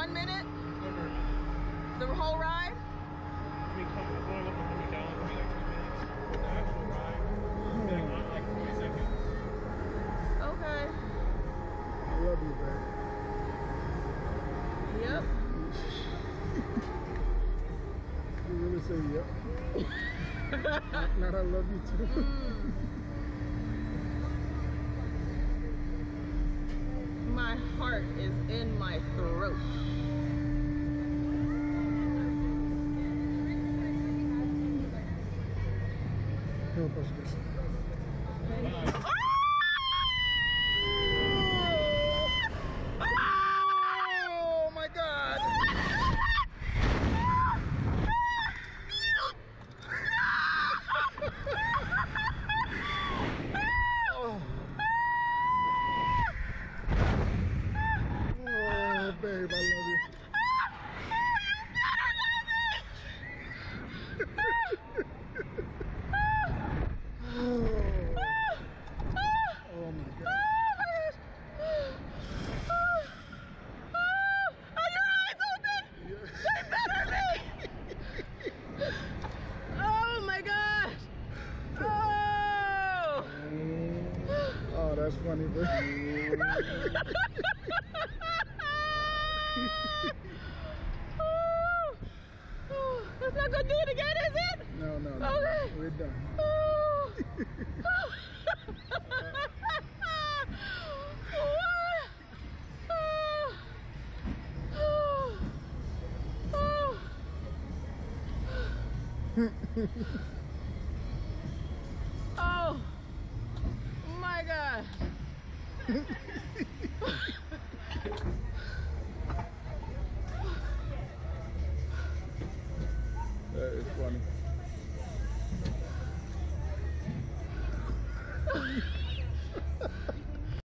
One minute? The whole ride? I mean, come, going up and coming down would be like two minutes. The actual ride would be like, like 40 seconds. Okay. I love you, babe. Yep. You really say yep. not, not I love you too. My heart is in my throat. Help us this. Oh my god! Oh, babe, I love you. Oh, oh my God. Oh my gosh! Oh! Oh, that's funny, babe. Oh! My God. Oh, That's not gonna do No, no. Okay. Oh. We're done. Oh! oh my god. That is funny.